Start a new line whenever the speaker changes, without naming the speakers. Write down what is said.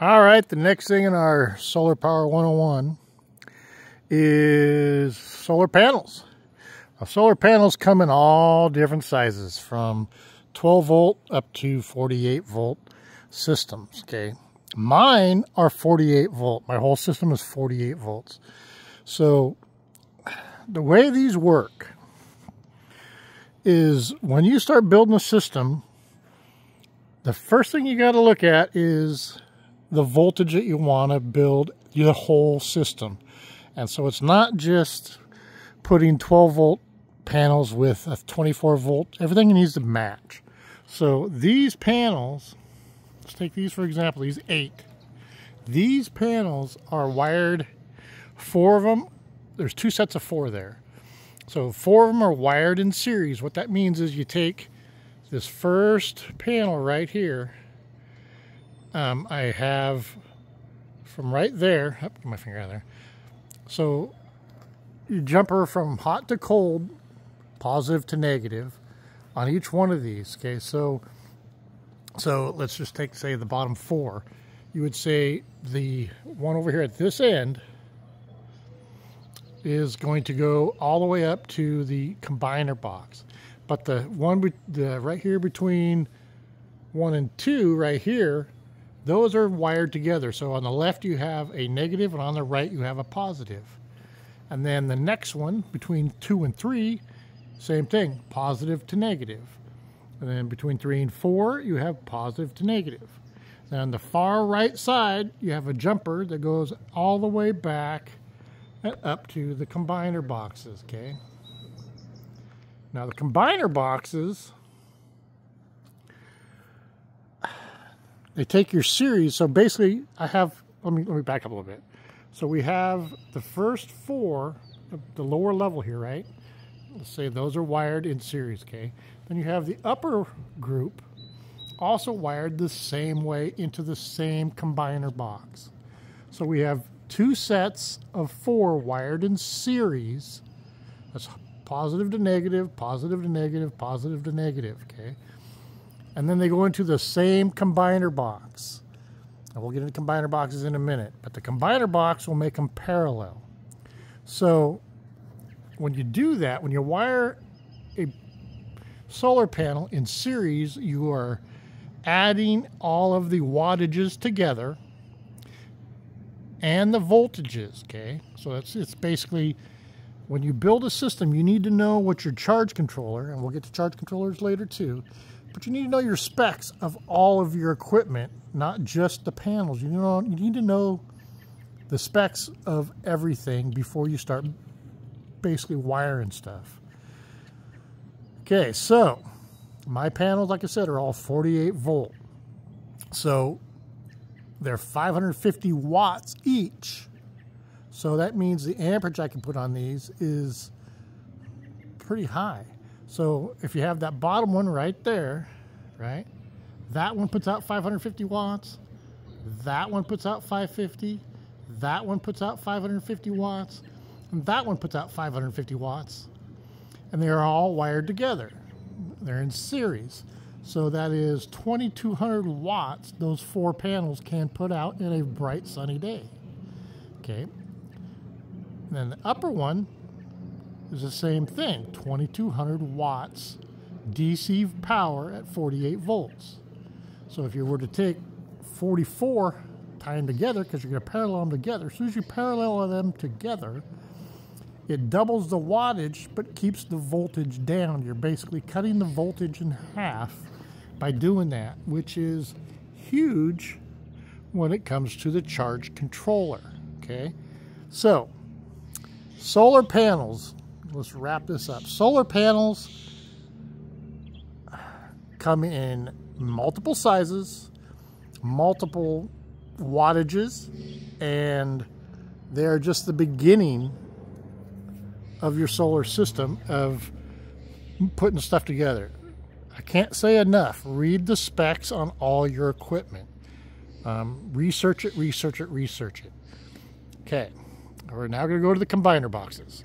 All right, the next thing in our Solar Power 101 is solar panels. Now, solar panels come in all different sizes from 12 volt up to 48 volt systems, okay? Mine are 48 volt. My whole system is 48 volts. So the way these work is when you start building a system, the first thing you got to look at is the voltage that you want to build your whole system. And so it's not just putting 12 volt panels with a 24 volt. Everything needs to match. So these panels, let's take these for example, these eight. These panels are wired, four of them, there's two sets of four there. So four of them are wired in series. What that means is you take this first panel right here um, I have from right there, oh, my finger out there. So you jumper from hot to cold, positive to negative on each one of these. Okay, so so let's just take say the bottom four. You would say the one over here at this end is going to go all the way up to the combiner box. But the one the right here between one and two right here those are wired together. So on the left you have a negative and on the right you have a positive. And then the next one between two and three, same thing, positive to negative. And then between three and four, you have positive to negative. Then on the far right side, you have a jumper that goes all the way back up to the combiner boxes, okay? Now the combiner boxes they take your series. So basically, I have, let me, let me back up a little bit. So we have the first four, the lower level here, right? Let's say those are wired in series, okay? Then you have the upper group also wired the same way into the same combiner box. So we have two sets of four wired in series. That's positive to negative, positive to negative, positive to negative, okay? And then they go into the same combiner box. And we'll get into combiner boxes in a minute, but the combiner box will make them parallel. So when you do that, when you wire a solar panel in series, you are adding all of the wattages together and the voltages, okay? So it's, it's basically, when you build a system, you need to know what your charge controller, and we'll get to charge controllers later too, but you need to know your specs of all of your equipment, not just the panels. You know, you need to know the specs of everything before you start basically wiring stuff. Okay, so my panels, like I said, are all 48 volt. So they're 550 watts each. So that means the amperage I can put on these is pretty high. So if you have that bottom one right there, right? That one puts out 550 watts. That one puts out 550. That one puts out 550 watts. And that one puts out 550 watts. And they are all wired together. They're in series. So that is 2200 watts those four panels can put out in a bright sunny day. Okay. And then the upper one is the same thing 2200 watts DC power at 48 volts. So if you were to take 44, tie them together, because you're going to parallel them together, as soon as you parallel them together, it doubles the wattage but keeps the voltage down. You're basically cutting the voltage in half by doing that, which is huge when it comes to the charge controller. Okay, so solar panels let's wrap this up. Solar panels come in multiple sizes, multiple wattages, and they're just the beginning of your solar system of putting stuff together. I can't say enough. Read the specs on all your equipment. Um, research it, research it, research it. Okay, we're now going to go to the combiner boxes.